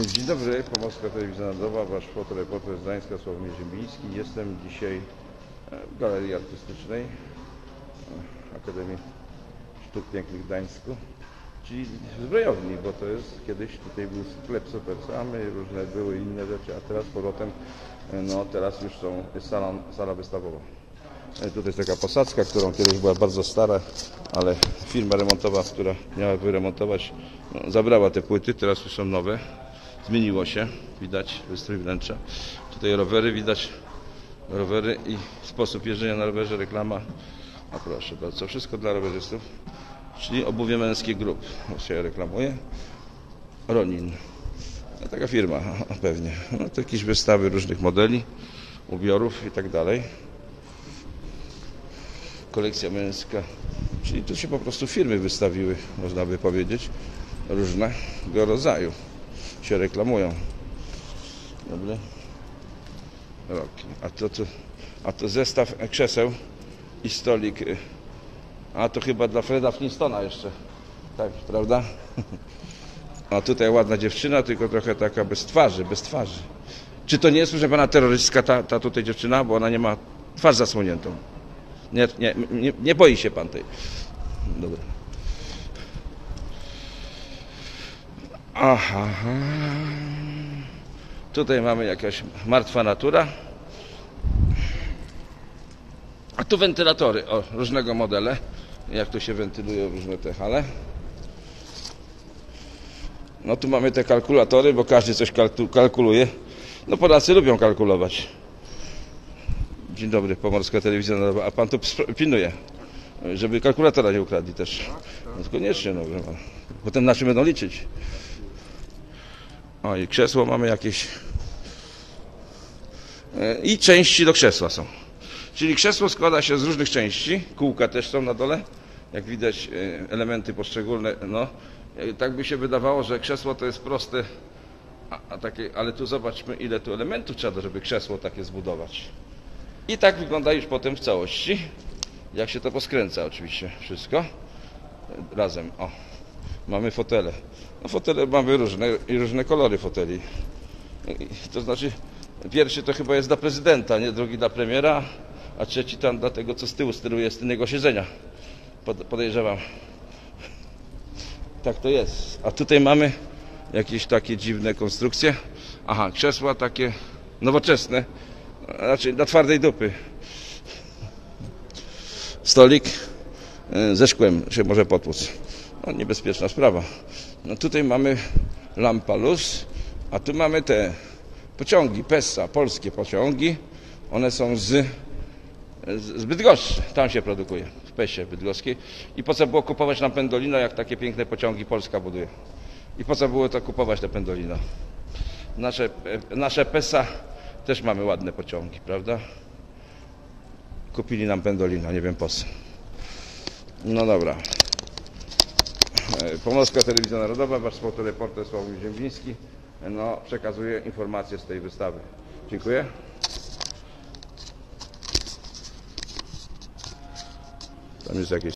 Dzień dobry, Pomorska Telewizja Narodowa, Wasz fotoreporter z Gdańska, Sławomir Ziembiński. Jestem dzisiaj w Galerii Artystycznej e, Akademii Sztuk Pięknych w Gdańsku, czyli zbrojowni, bo to jest kiedyś tutaj był sklep Sopersamy, różne były inne rzeczy, a teraz powrotem, e, no teraz już są, sala, sala wystawowa. E, Tutaj jest taka posadzka, którą kiedyś była bardzo stara, ale firma remontowa, która miała wyremontować, no, zabrała te płyty, teraz już są nowe. Zmieniło się, widać wystrój wnętrza. Tutaj rowery, widać rowery i sposób jeżdżenia na rowerze, reklama. A proszę bardzo, wszystko dla rowerzystów. Czyli obuwie męskie grup, się reklamuje. Ronin. No, taka firma pewnie. No, to jakieś wystawy różnych modeli, ubiorów i tak dalej kolekcja męska. Czyli tu się po prostu firmy wystawiły, można by powiedzieć, różnego rodzaju. Się reklamują. Dobre. Roki. A to, to, a to zestaw krzeseł i stolik. A to chyba dla Freda Flintstona jeszcze. Tak, prawda? A tutaj ładna dziewczyna, tylko trochę taka bez twarzy, bez twarzy. Czy to nie jest, proszę pana, terrorystka ta, ta tutaj dziewczyna, bo ona nie ma twarz zasłoniętą? Nie, nie, nie, nie boi się pan tej. Dobra. Aha. Tutaj mamy jakaś martwa natura. A tu wentylatory, o, różnego modele. Jak tu się wentylują różne te hale. No tu mamy te kalkulatory, bo każdy coś kalku- kalkuluje. No Polacy lubią kalkulować. Dzień dobry, Pomorska Telewizja Narodowa. A pan tu pilnuje, żeby kalkulatora nie ukradli też. No to koniecznie, no. Potem na czym będą liczyć? O i krzesło mamy jakieś. E, I części do krzesła są. Czyli krzesło składa się z różnych części. Kółka też są na dole. Jak widać e, elementy poszczególne. No, E, tak by się wydawało, że krzesło to jest proste. A, a takie, ale tu zobaczmy ile tu elementów trzeba, żeby krzesło takie zbudować. I tak wygląda już potem w całości. Jak się to poskręca oczywiście wszystko. Razem. O. Mamy fotele. No fotele mamy różne i różne kolory foteli. To znaczy pierwszy to chyba jest dla prezydenta, nie drugi dla premiera, a trzeci tam dla tego co z tyłu steruje z tylnego siedzenia. Pod, podejrzewam. Tak to jest. A tutaj mamy jakieś takie dziwne konstrukcje. Aha, krzesła takie nowoczesne. Znaczy dla twardej dupy. Stolik e, ze szkłem się może potłuc. No, niebezpieczna sprawa. No tutaj mamy lampa luz, a tu mamy te pociągi, PESA, polskie pociągi. One są z, z, Bydgoszczy. Tam się produkuje, w PESie bydgoskiej. I po co było kupować nam Pendolino, jak takie piękne pociągi Polska buduje? I po co było to kupować te Pendolino? Nasze, nasze PESA też mamy ładne pociągi, prawda? Kupili nam Pendolino, nie wiem po co. No dobra. E, Pomorska Telewizja Narodowa, wasz fotoreporter Sławomir Ziembiński no, przekazuje informacje z tej wystawy. Dziękuję. Tam jest jakieś